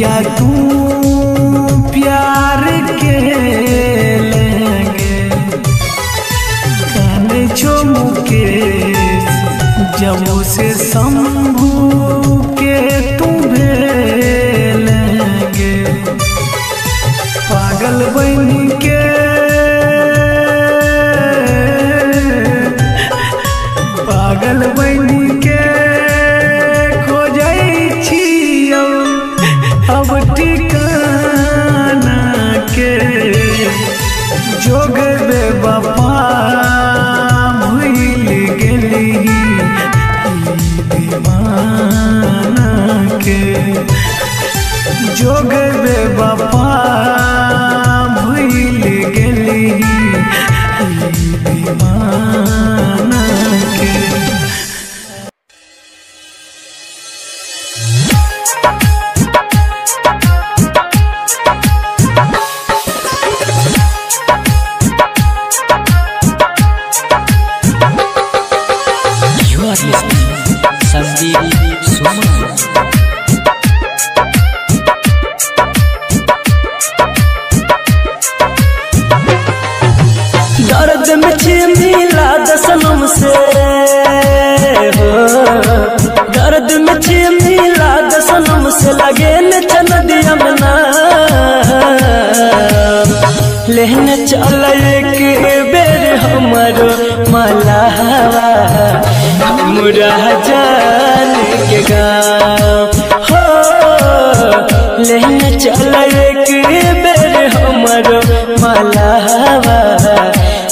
या तू प्यार के लेंगे? कान छो मुकेश जम्मू से शंभू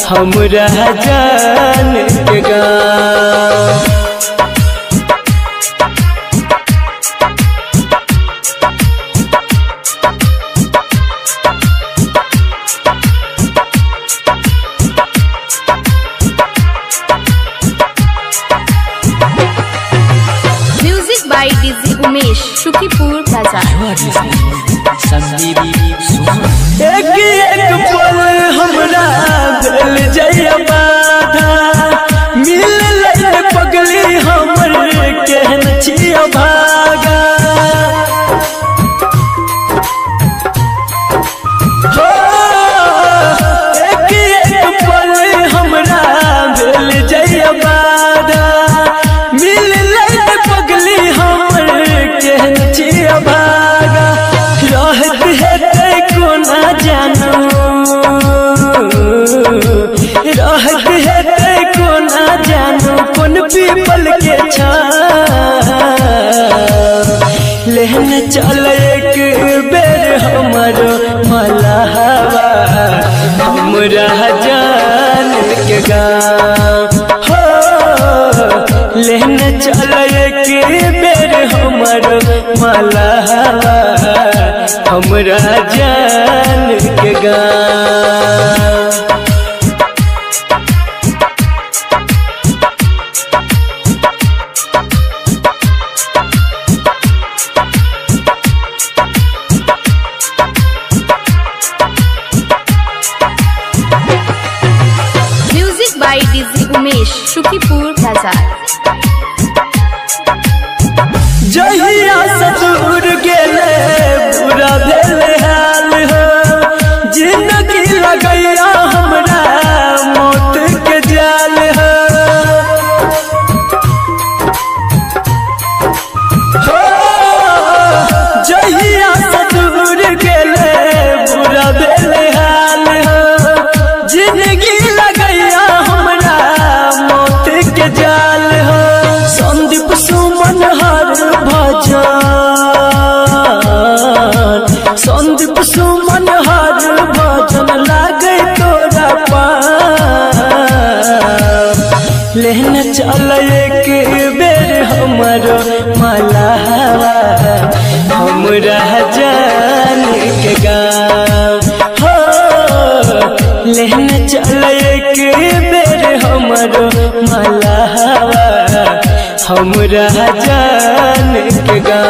हम रह जान के गा वाला हमरा जान के गान। हमरा जान के गा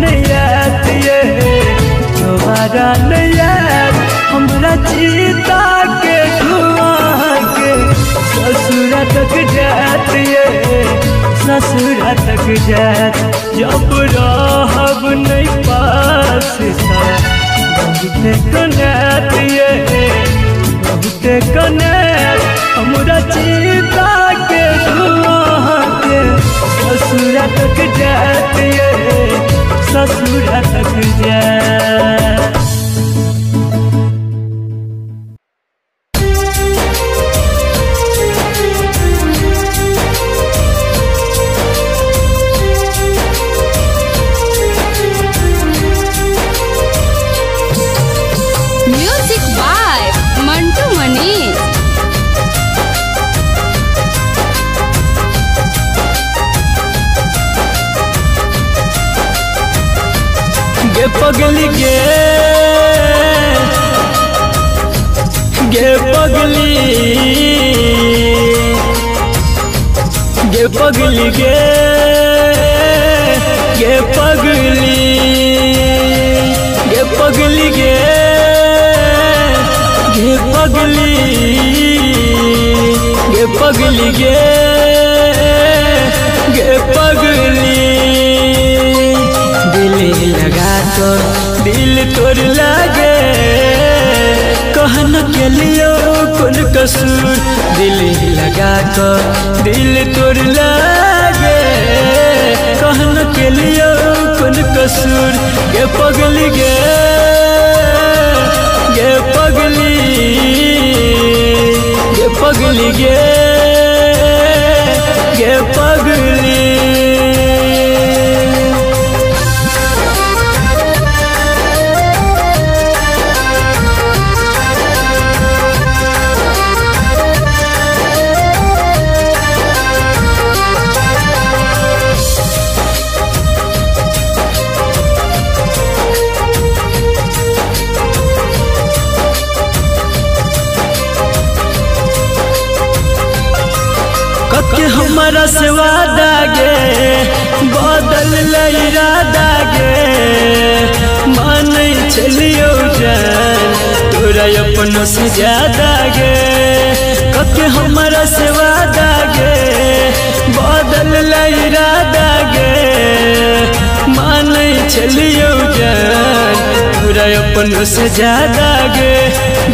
नहीं आत ये हमरा चीता के धुआँ के ससुरा तक जात ससुरा तक जात जब रहब नहीं पास बहुते कनेत ये बहुते कनेत हमरा चीता ससुरा तक जात ससुरा तक जात तोड़ लागे। कहन के लियो कौन कसूर। दिल लगा तो दिल तोड़ लागे। कहन के लियो कौन कसूर। गे पगली गे। गे पगली। गे पगली गे। गे पगली। ज़्यादा गे कके हमारा से वादा गे बदल इरादा गे मान चलियो जान तोरा अपन से ज़्यादा गे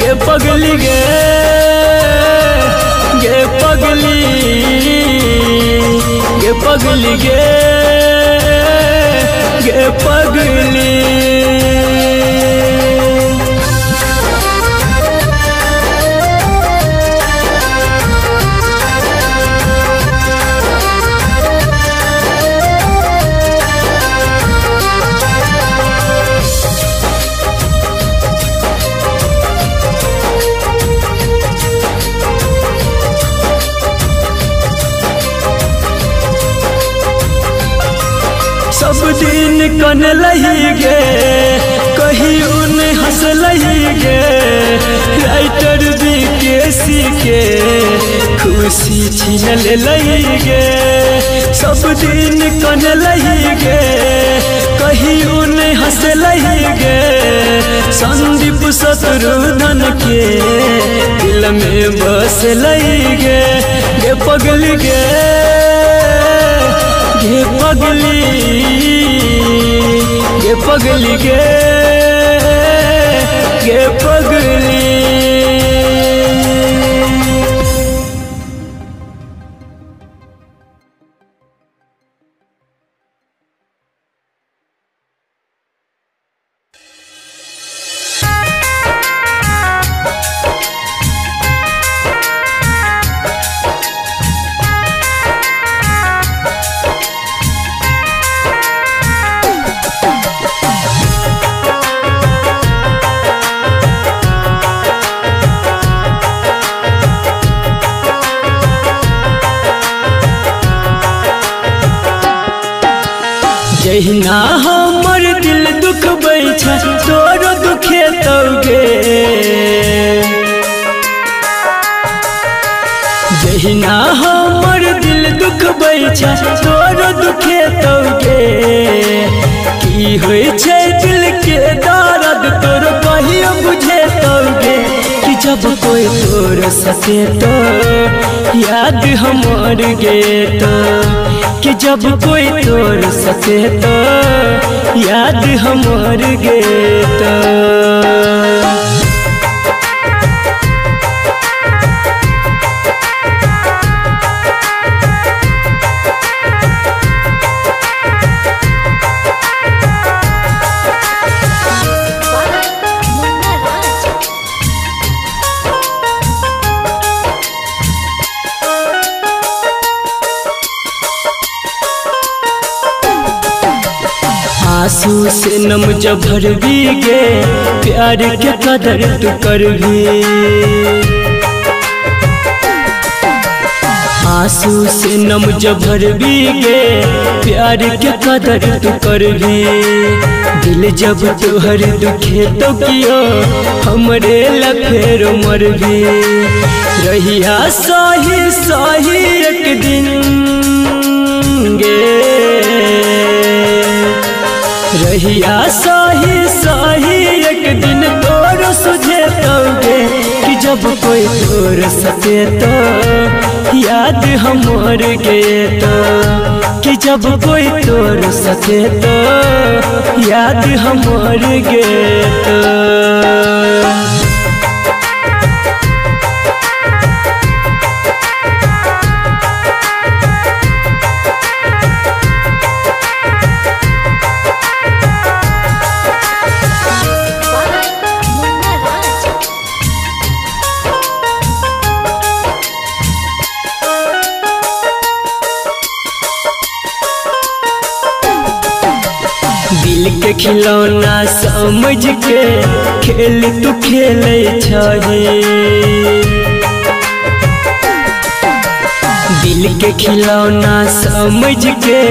गे पगली गे गे पगली गे पगली गे गे पगली। कन लही गे कहीं उन हंस लही गे राइटर भी केसी के, खुशी छीन लही गे सब दिन कन लही गे कहीं उन हंस लही गे संदीप शत्रुधन के दिल में बस लही गे गे पगल गे गे पगली। गे पगली के ये पगली सके तो याद हम गे तो कि जब कोई तोर सके तो याद हम गे तो से नम जभर भी गे प्यार के कदर तू कर भी आँसू से नम जभर भी गे प्यार के कदर तू कर भी दिल जब तोहर दुखे तो कियो, हमरे लफेर मर भी रहिया सही सही एक दिन गे रहिया। सही सही, एक दिन तोर सुझे तोगे कि जब कोई तोर सके तो। याद हमर गे तो कि जब कोई तोर सके तो। याद हमर गे तो। खिलौना समझ के खेल तू खेल दिल के खिलौना समझ के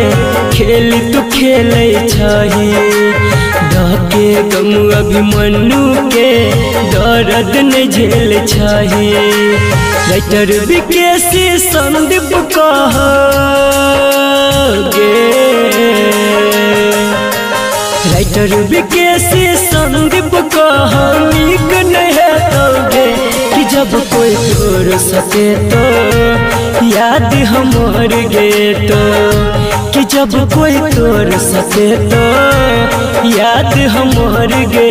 खेल तू खेल छही। डके गम अभिमन्यु के दर्द नहीं झेल राइटर विकेशी संदीप कह गे राइटर विकेशी संदीप कहानी नहीं तोगे कि जब कोई तोर सके तो याद हमर गे तो कि जब कोई तोर सके तो याद हमर गे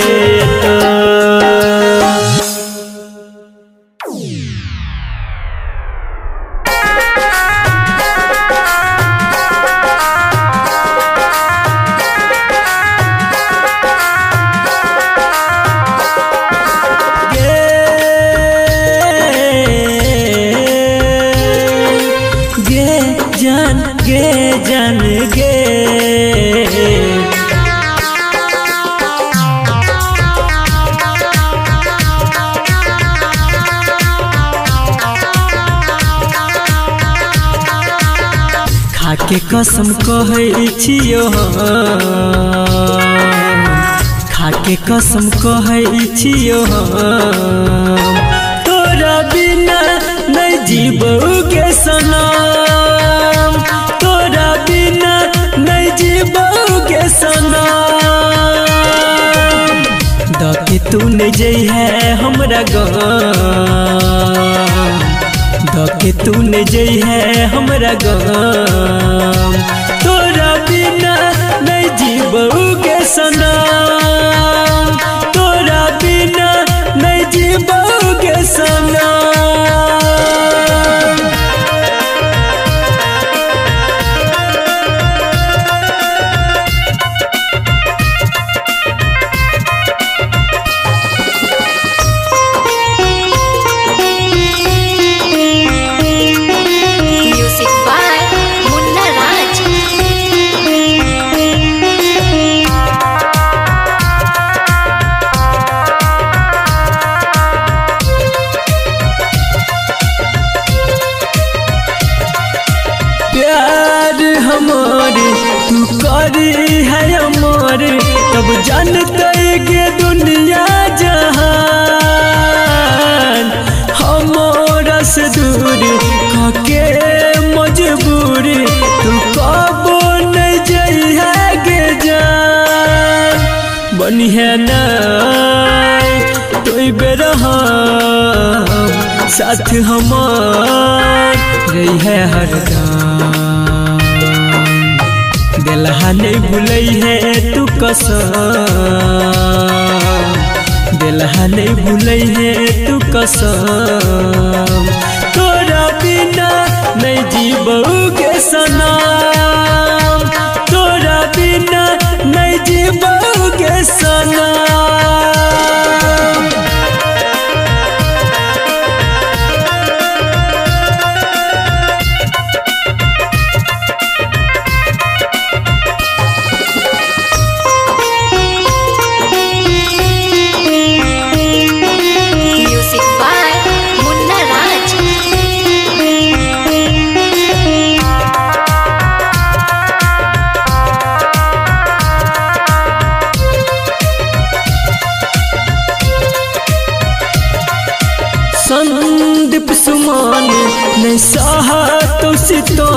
कसम कहै छियो। खाके कसम कहै। तोरा बिना नहीं जीबोगे सनम तोरा बिना नहीं जीबोगे सनम दके तू नहीं जई है हमरा गाँव दके तू न जई है हमरा गाँव तोरा बिना नहीं जीबोगे सनम के दुनिया जहान। हमरस दूर के मजबूरी, तू कब नहीं जइहा गे जान। बनिहा ना तोई बेरह साथ हमार, रही है हरदम दुल्हा नहीं भूलै है तू कस दिल्हा नहीं भूल है तू कस तोरा बिना नहीं के सनम तोरा बिना नहीं के सनम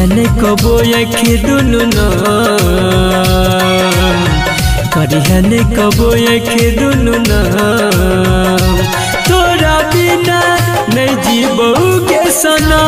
चले कबो आखि दुनु करिहने कबो आखि दुनु तोरा बिना नहीं जीबू के सना।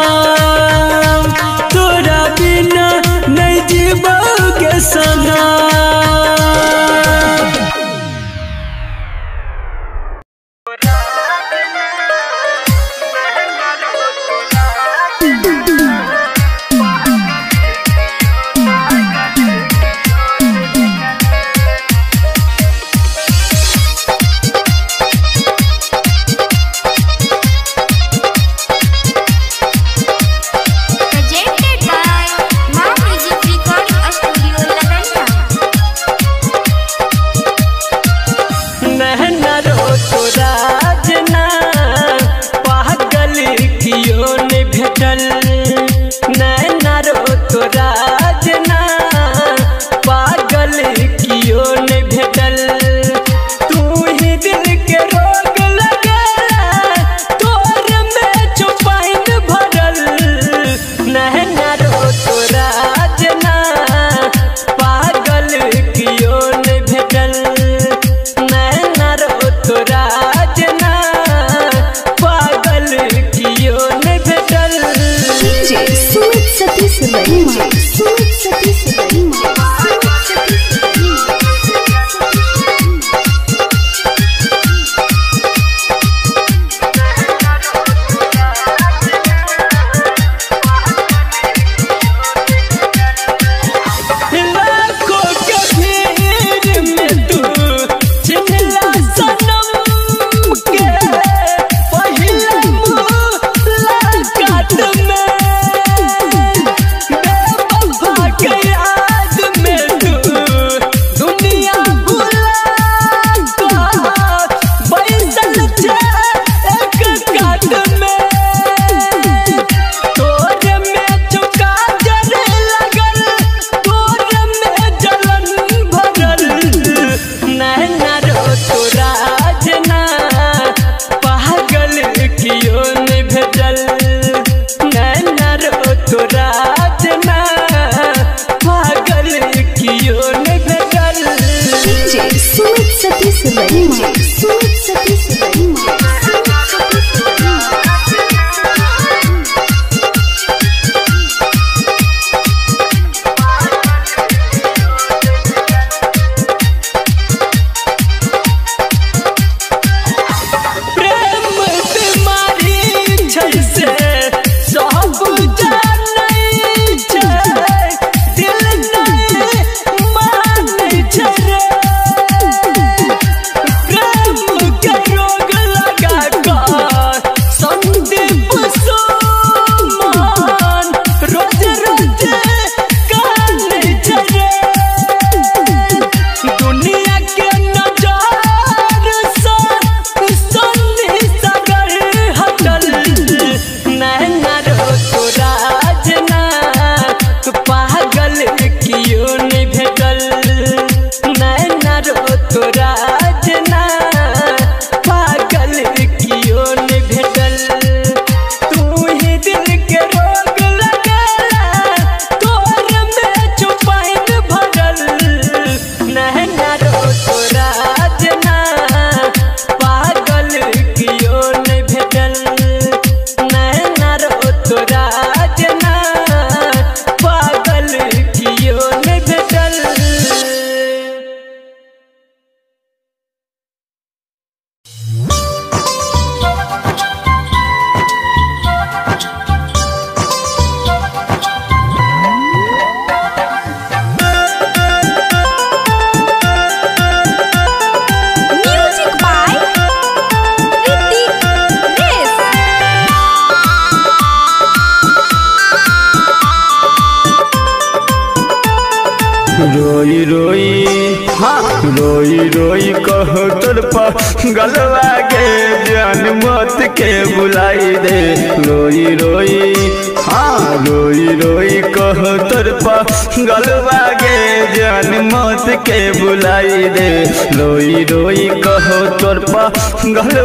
गलवा के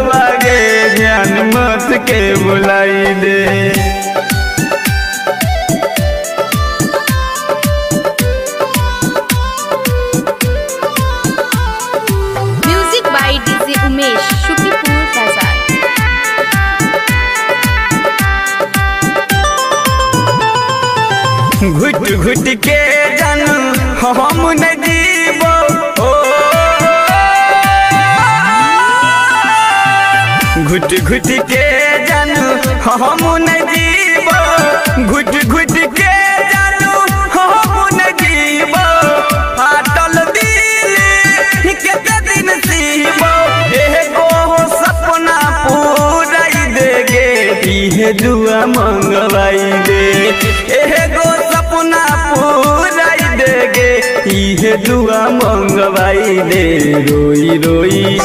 हम न जीवो, घुट घुट के जन हम न फाटल दिल केते दिन सीवो एगो सपना पूराई देगे, इहे दुआ मंगवाई दे एगो सपना पूराई देगे, इहे दुआ मंगवाई दे। रोई रोई।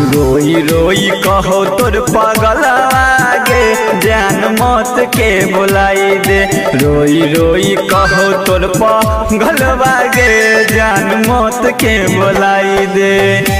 रोई रोई कहो तोर पागल लागे, जान मौत के बुलाई दे। रोई रोई कहो तोर पागल लागे, जान मौत के बुलाई दे।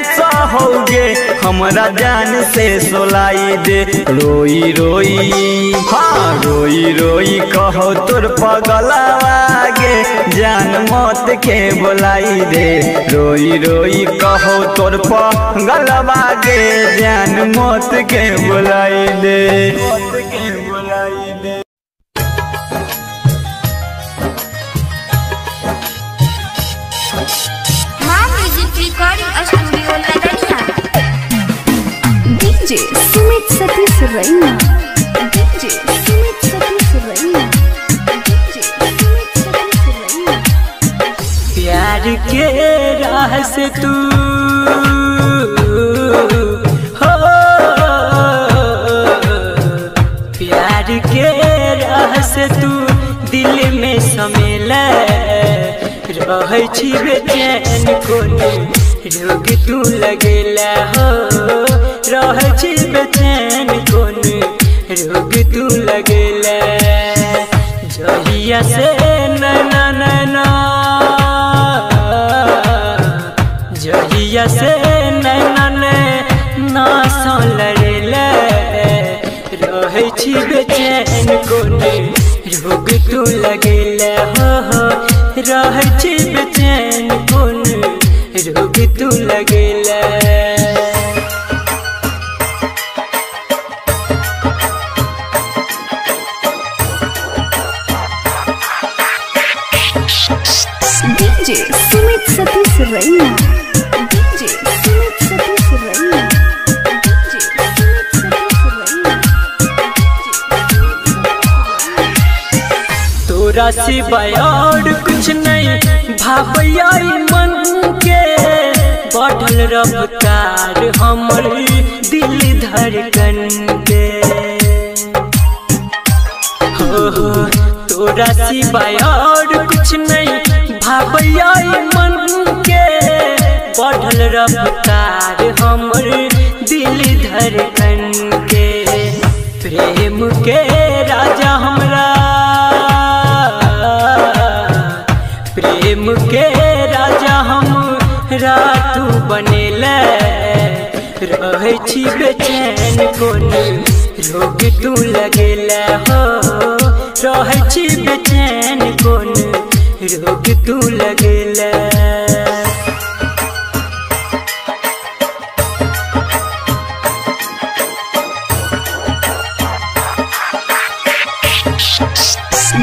सहोगे हमरा जान से सोलाई दे। रोई रोई हाँ रोई रोई, कहो तुर पगलावागे जान मौत के बुलाई दे। रोई रोई, कहो तुर पगलवागे जान मौत के बुलाई दे। सतीश जहिया से नैना नैना जहिया से नैना नैना सौ लड़ेले रहे छी बेचैन कोने, रोग तू लगेले हो हो, रहे छी बेचैन कोने, रोग तू लगेले डीजे सिवाय और कुछ नहीं। भावैया मन के बढ़ल रफ्तार हमर दिल धड़कन के। हो हो, तोरा सिवाय और कुछ नहीं। भावैया मन के बढ़ल रफ्तार हमर दिल धड़कन के। प्रेम के राजा हमरा छी बेचैन कोनी, रोग तू लगेला हो। रहे छी बेचैन कोन, रोग तू लगेला।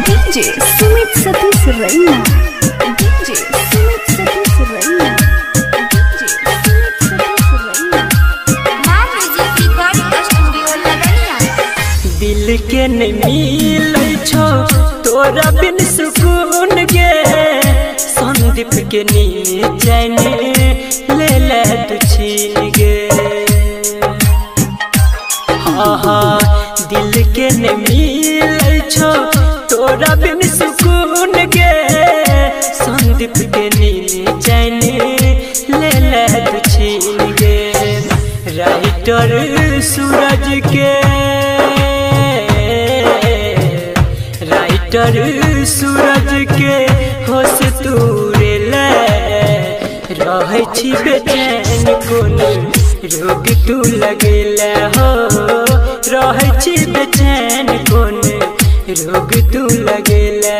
डीजे सुमित सतीश रैना। नहीं मिले छो तोरा बिन सुकून के संदीप के नीचे मगर सूरज के होश तूर ले। रहे बेचैन कोन रोग तू लगेले हो। रहे बेचैन कोन रोग तू लगेले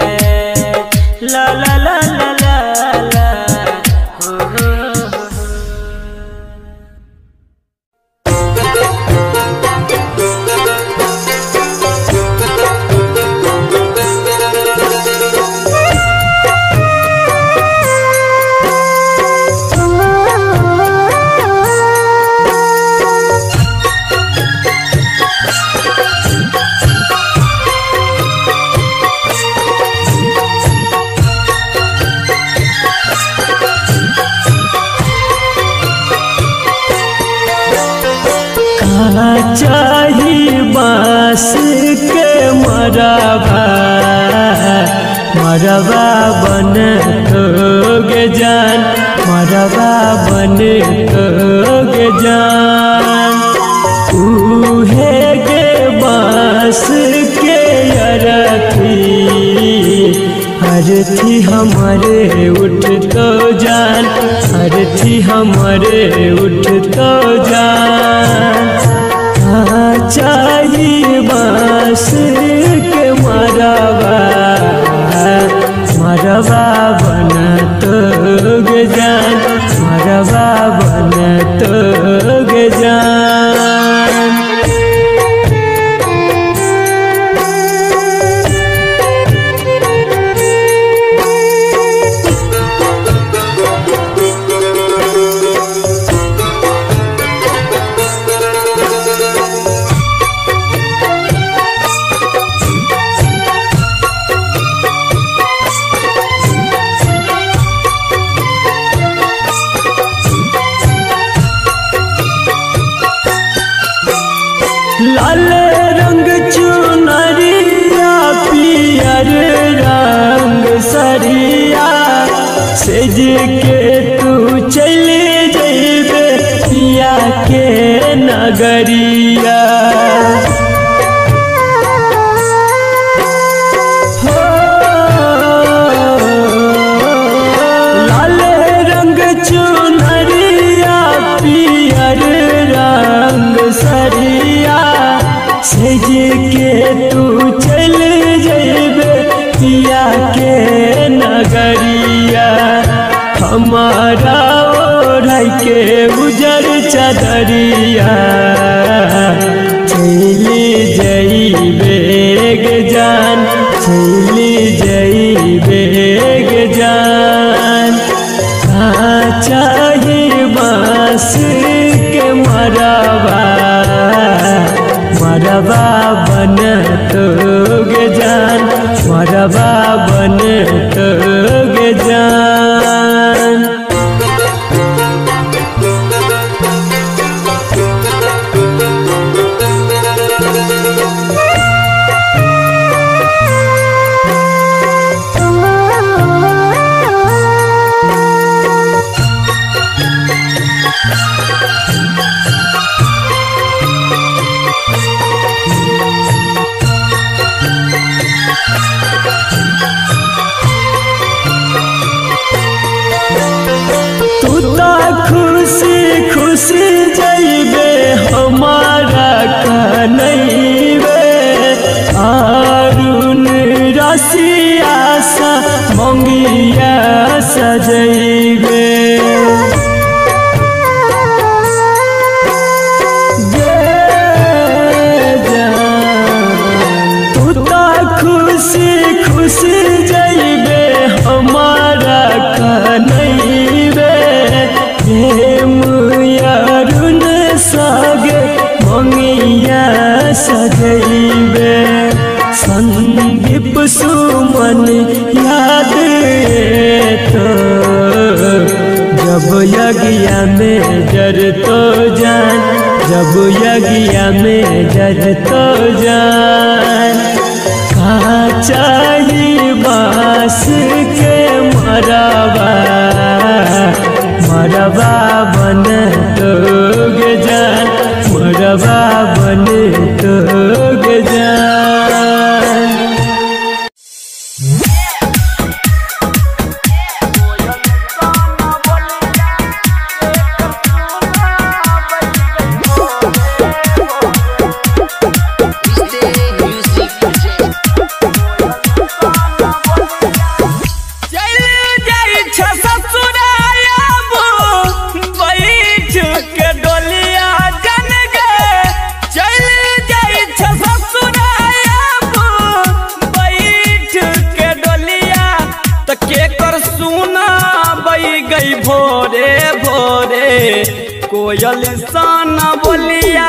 जलसा न बोलिया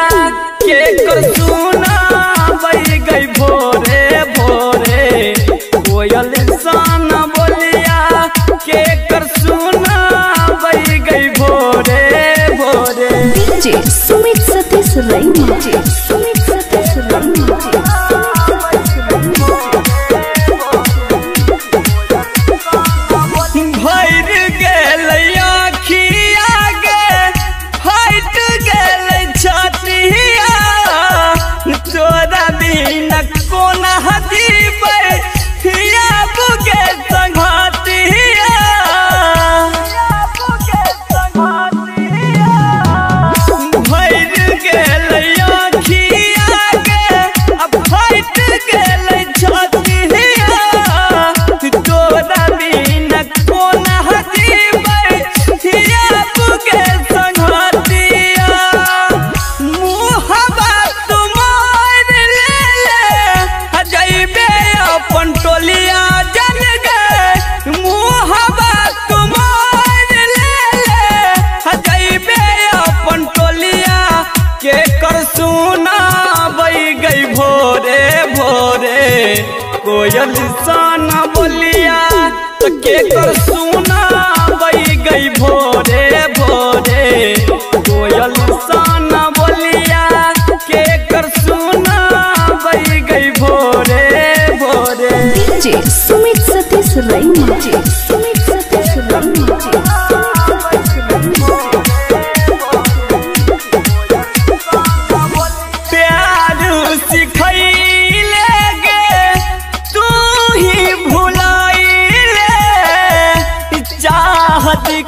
के सुना गई भोरे भोरे। कोयल सन बोलिया के कर सुना गई भोरे भोरे। सुमित सतीश रही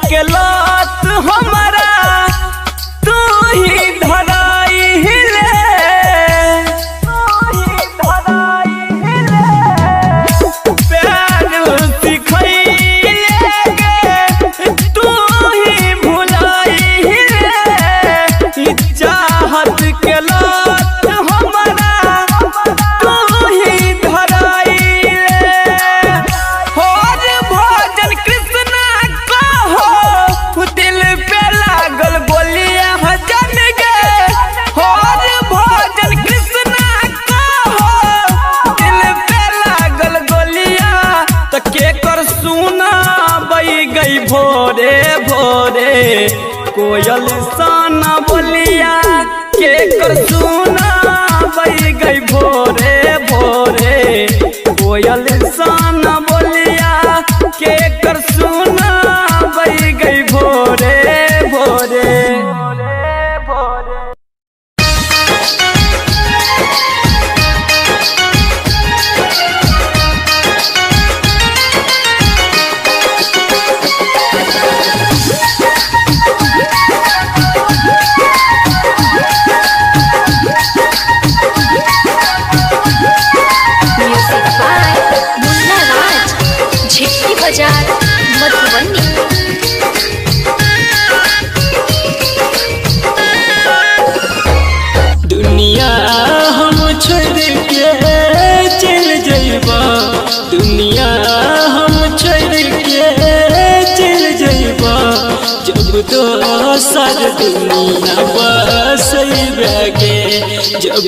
के लात हम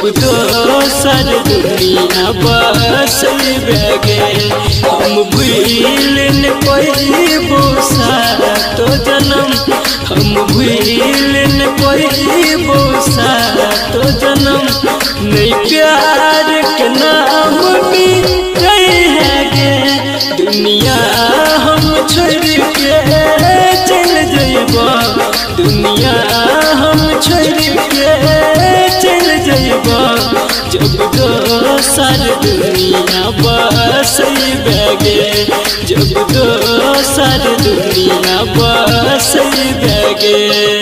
जब दोसर दुनिया बसई बेगे हम भूल न पैबो तो जन्म। हम भूल न पैबो तो जन्म। नहीं प्यार के नाम भी है गे दुनिया हम छोड़ के चल जइबा। दुनिया हम छोड़ के जब दोसर दुनिया बस बैगे जब दोसर दुनिया बस बेगे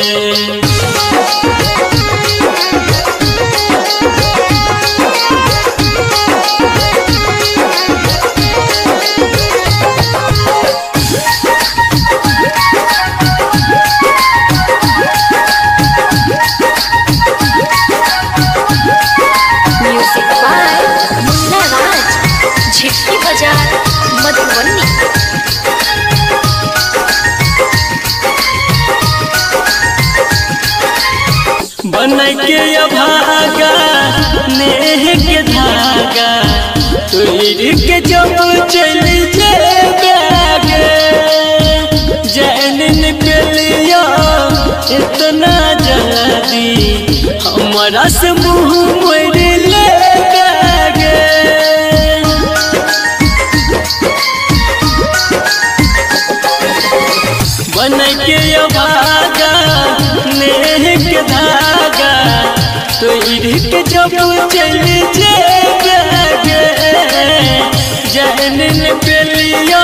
लिया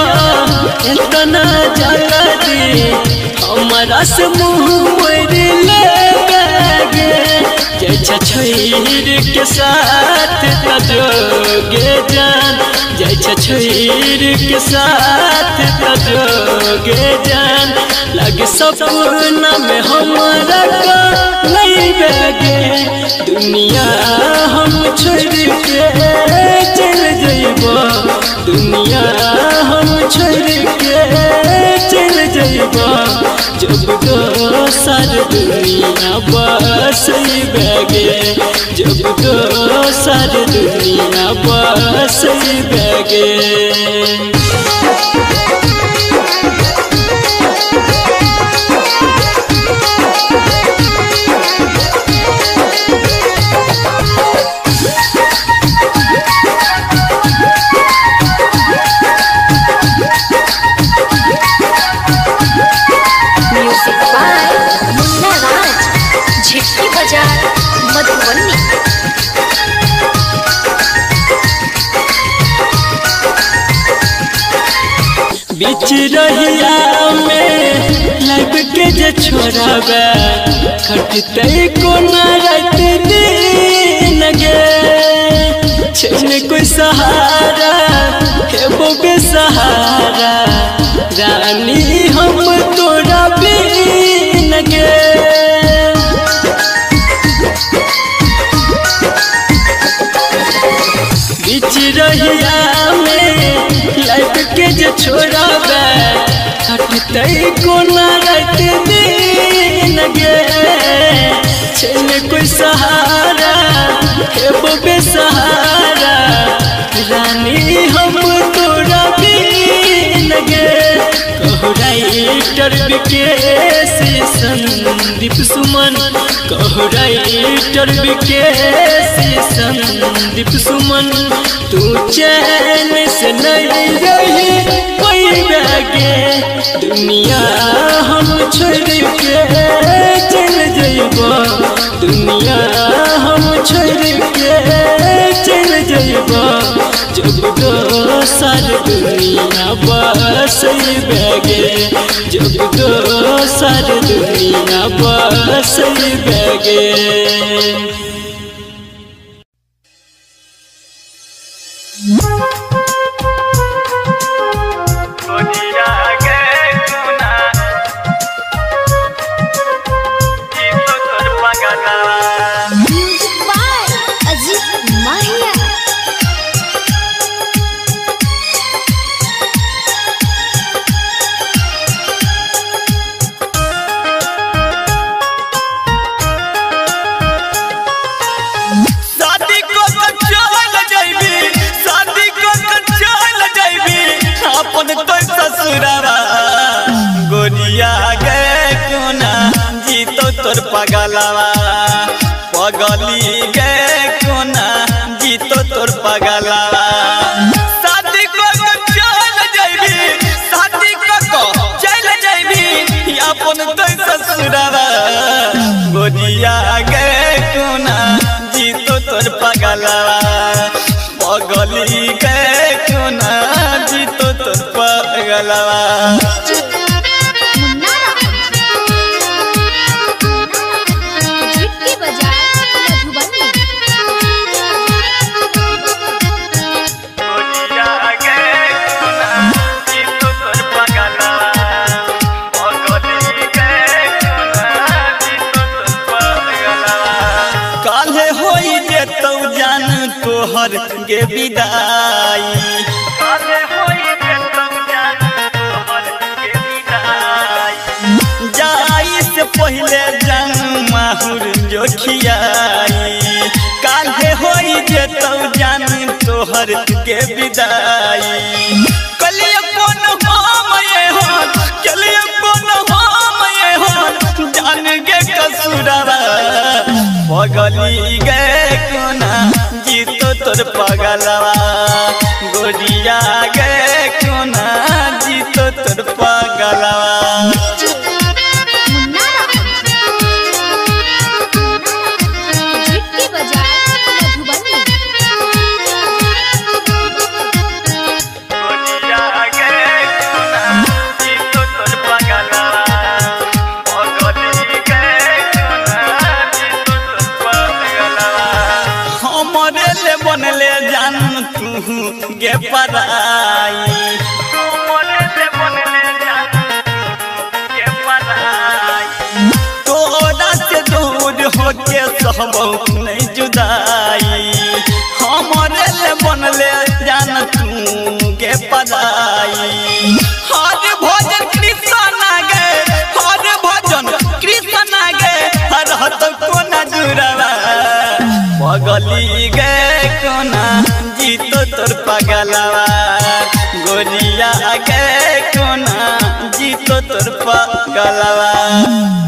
इतना हमारा से मुँह मोड़ ले गे जैसा छोर के साथ तजोगे जान, जैसा छोर के साथ तजोगे जान। लगे सपना में हमारा का नहीं बेगे दुनिया हम छोड़ के चल जइबा। दुनिया हम छोड़ के चल जइबा जब दोसर दुनिया बस बैगे। जब दोसर दुनिया बस बेगे। बीच रहिया में लग के जे छोड़ा खटते को नगे रात कोई सहारा हे वो बेसहारा रानी हम तोरा बिन बीच रहिया में लाइफ के जे छोड़ाबे हटते कोना रात दिन कोई सहारा, हे वो बेसहारा, रानी हम तोरा बिन गे कहराइटर विकेश संदीप सुमन कहराइटर विकेश संदीप सुमन तू चैन से नहीं रही कोई दुनिया हम छोड़ के चल जइबा। दुनिया हम छोड़ के चल जइबा। जब दोसर दुनिया बसई बेगे सारी दुनिया बस बेगे पगलवा शादी को चल जइबी शादी को चल जइबी अपन तो ससुरवा गोरिया गे गे कोना, जीतो तोर पगलवा तोहर गे विदाई। जाई से पहले जान माहुर जो खियाई। काल्हे होई जे तौ जान तोहर गे विदाई। कलिए कोन हम ये हो कलिए कोन हम ये हो जान गे कसुरवा पगली गे कोना जीतो तोर पगलवा गोरिया गे ना जीतो तोर पगलवा होके सहबौ नहीं जुदाई। हमरे ले बनले, जान तू गे पराई हर भजन कृष्ण गे, हर भजन कृष्ण गे, हर हत कोना जुड़वा। पगली गे, कोना जीतो तोर पगलवा। गोरिया गे, कोना जीतो तोर पगलवा।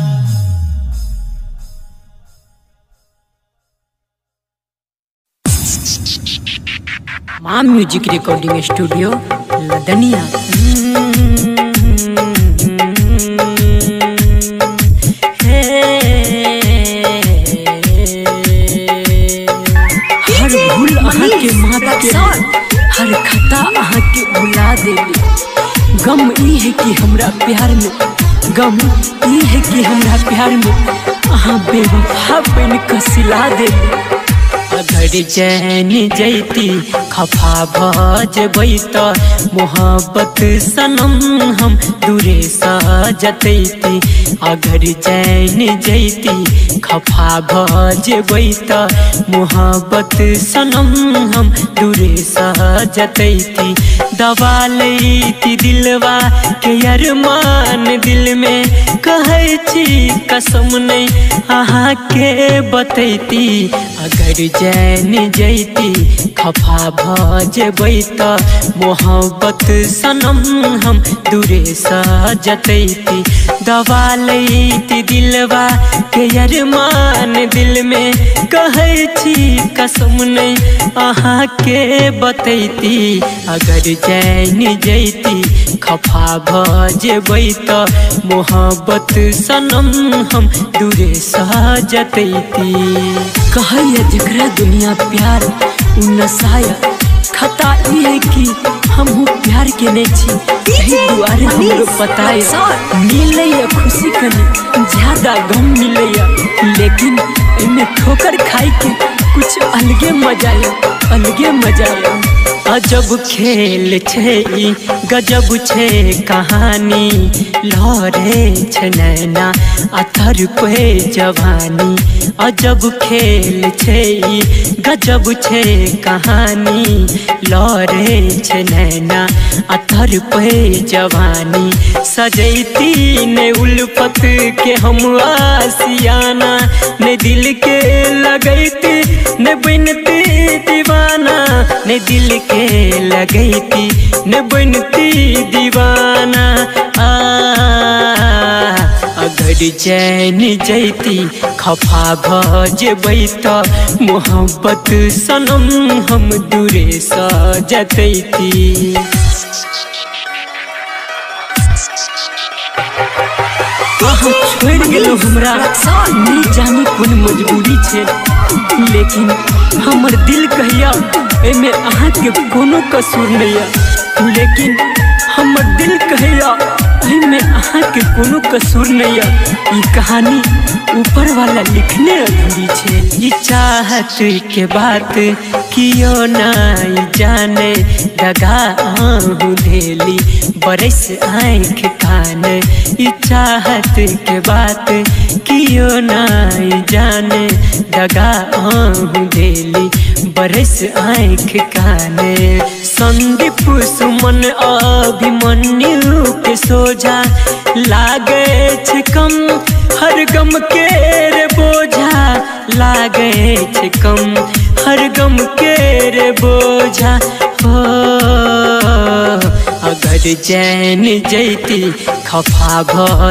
माँ म्यूज़िक रिकॉर्डिंग स्टूडियो लदनिया हर भूल अहाँ के माफ़ के हर खता अहाँ के भुला देली। गम ई है कि हमरा प्यार में गम ई है कि हमरा प्यार में अहाँ बेवफा बन के सिला देली। अगर चैन जैती खफा भजबै त मोहब्बत सनम हम दूरे सजतैती अगर चैन जैती, खफा भजबै त मोहब्बत सनम हम दूरे सजतैती दबा लैती दिलवा के अरमान दिल में, कहै छी कसम नहीं अहाँ के बतैती। अगर जैन जैती खफा भजबै मोहब्बत सनम हम दूरे सजतैती दवा लैती दिलवा के अरमान दिल में। कहै कसम नहीं अहाँ के बतैती। अगर जैन जैती खफा भजबै त मोहब्बत सनम हम दूरे सजतैती कहैया जकरा दुनिया प्यार नसाया खता है कि हमहू प्यार के नहीं छी दुआरे हमरो पताया मिलैया खुशी कनी ज़्यादा गम मिलैया लेकिन इनमें ठोकर खाई के कुछ अलगे मज़ा है अलगे मज़ा है अजब खेल छै गजब छै कहानी। लहरे छै नैना, अथर पे जवानी। अजब खेल छै गजब छै कहानी। लहरे छै नैना, अथर पे जवानी। सजैती ने उल्फत के हम आसियाना। ने दिल के लगैती, ने बनती दीवाना। ने दिल के लगैती ने बनती दीवाना। अगर चैन जैती खफा भ मोहब्बत सनम हम दूरे स छोड़ गेलो हमरा। जानी कोन मजबूरी छै। लेकिन हमर दिल कहिया एमे अहाँके कोनो कसूर नहीं है लेकिन हमर दिल कहिया एमे अहाँके कोनो कसूर नहीं है ई कहानी ऊपर वाला लिखने अधूरी छै। ई चाहत के बात कियो नहीं जाने। दगा आहू धेली बरस आँख कान। ई चाहत के बात कियो नहीं जाने। दगा आहू धेली बरस आँख काने संदीप सुमन अभिमन्यु के सोझा। लागे कम हर गम के रे बोझा। लागे कम हर गम के रे बोझा। हो। अगर चैन जैती खफा भ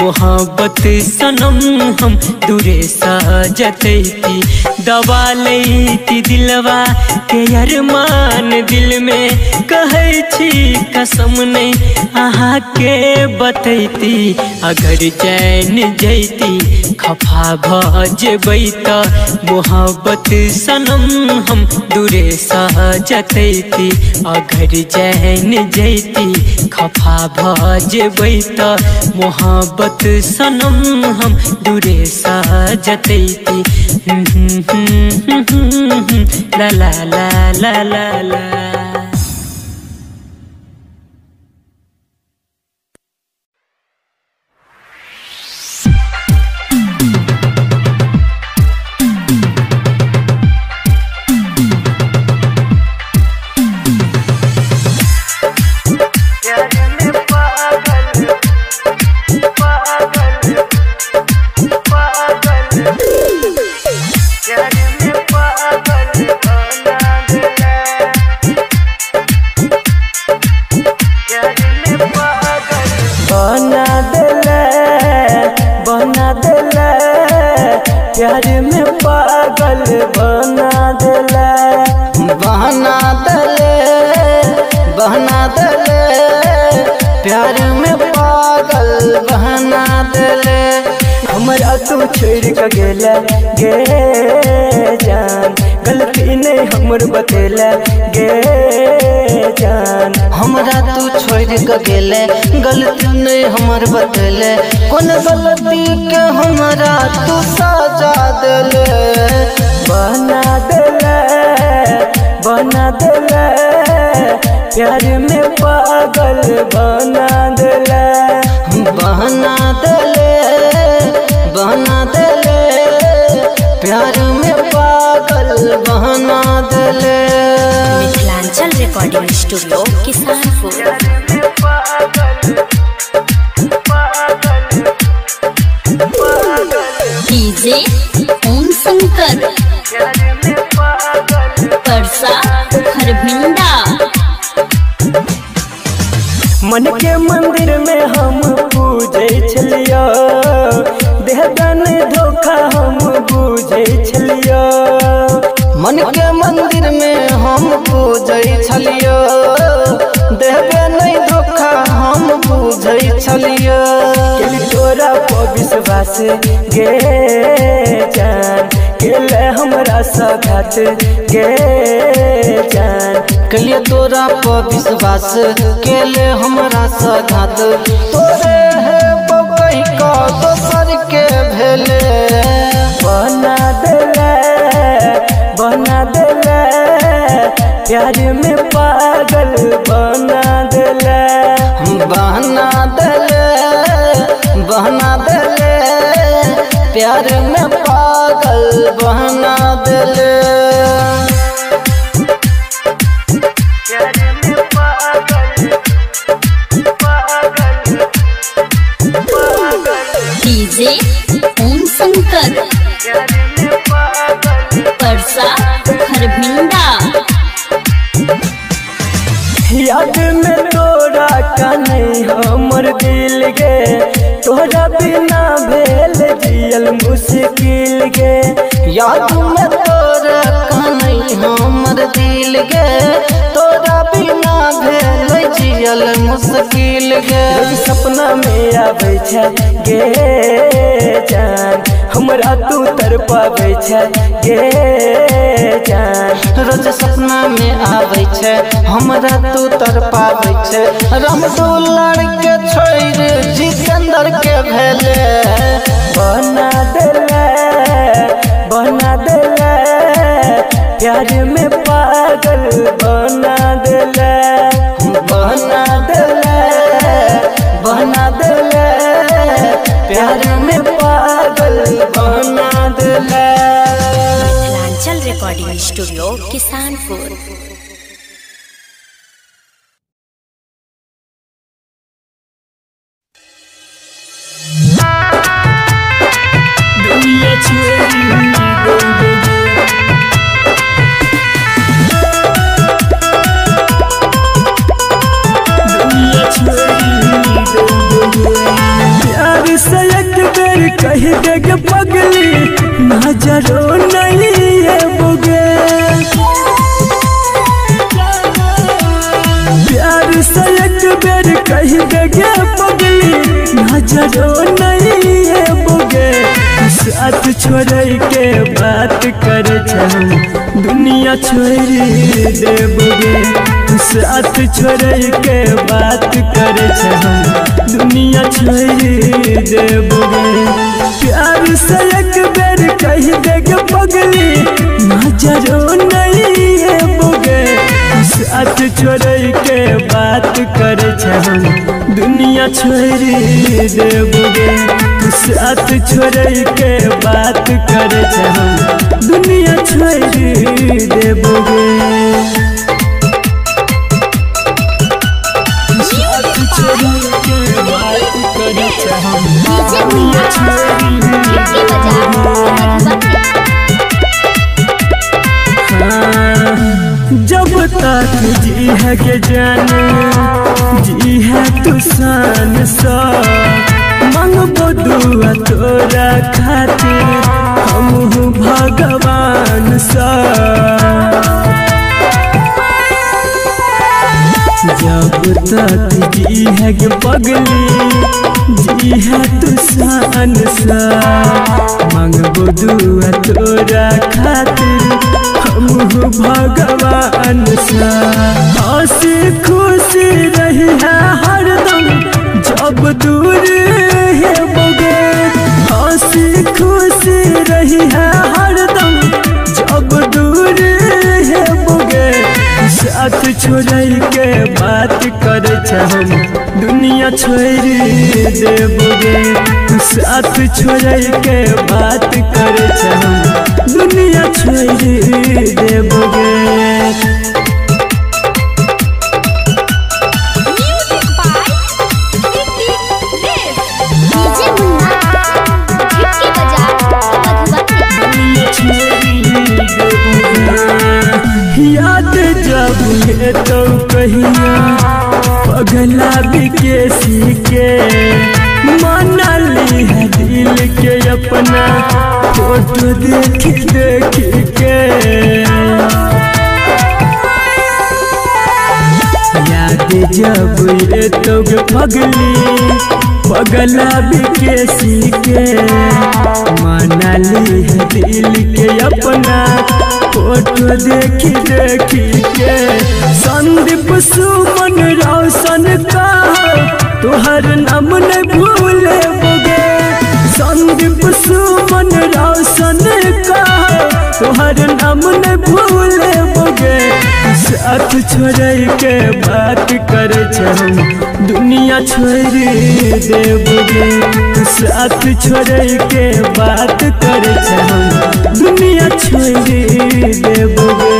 मोहब्बत सनम हम दूरे स जतैती दबा लैती दिलवा के अरमान दिल में, कहै कसम नहीं अहाँ के बतैती। अगर चैन जैती खफा भ जेबै त मोहब्बत सनम हम दूरे स जतैती अगर चैन जैती खफा भ जेबै त मोहब्बत सनम हम दूरे स जतैती ला ला ला ला ला ला विश्वास गे जान केले हमरा साथ गे जान। कलिए तोरा पर विश्वास केले हमरा सघात तोरे है बकई का दोसर के भेले। बना दिले बना दिले, प्यार में पागल बना दिले। बहना दले बहना दले। प्यार में पागल बहना दले। डीजे ओम शंकर परसा खरभिंडा याद में तोरा का नहीं हमर दिल गे तोरा बिना भेल जियल मुश्किल गे याद में तोरा कहानी हमर दिल गे तोरा बिना भेल जियल मुश्किल गे सपना में आबै छै गे जान। हमरा तू तर छै गे जान। रोज सपना में आबै छै हमरा तू तर पाबै छै। रामदुलार के छोड़ जितेंद्र के भेले। बना देले बना देले, प्यार में पागल बना देले बना देले बना देले, प्यार में पागल बना देले। रिकॉर्डिंग स्टूडियो किसानपुर कह देख पगली नजरो नहीं बुगे। प्यार से एक बेर कही देख पगली नजरो नहीं साथ छोड़ के बात कर दुनिया छोड़ देबोगे साथ छोड़ के बात कर दुनिया छोड़ देबोगे प्यार से एक बेर कह देगे पगली। नज़रों नहीं साथ छोड़ के बात कर दुनिया छोड़ देवगे साथ छोड़ के बात कर दुनिया छोड़ छोड़ के बात कर दुनिया छोड़ गिफ्टी बजा जब तक जी है के जाने, जी है तू शान सा मंगबो दुआ तोरा खातिर हम भगवान सा। जब तक जी है के पगली, जी है तू शान सा मंगबो दुआ तोरा खातिर भगवान सा। हँसी खुशी रही है हरदम जब दूर है बगे हँसी खुशी रही है हरदम साथ छोड़ के बात कर दुनिया छोड़ देबोगे साथ छोड़ के बात कर दुनिया छोड़ देवगे है तो कहिया पगला बिकेसी के मानली है दिल के अपना फ़ोटो देख देख के याद जब ये तो पगली पगला बिकेसी के मानली है दिल के अपना फ़ोटो देखी देखी के? संदीप सुमन रोशन का तुहर नाम न भूले संदीप सुमन रोशन का, तुहर नाम ने भूले बोगे साथ छोड़ के बात कर दुनिया छोड़ देवगे साथ छोड़ के बात कर दुनिया छोड़ देवगे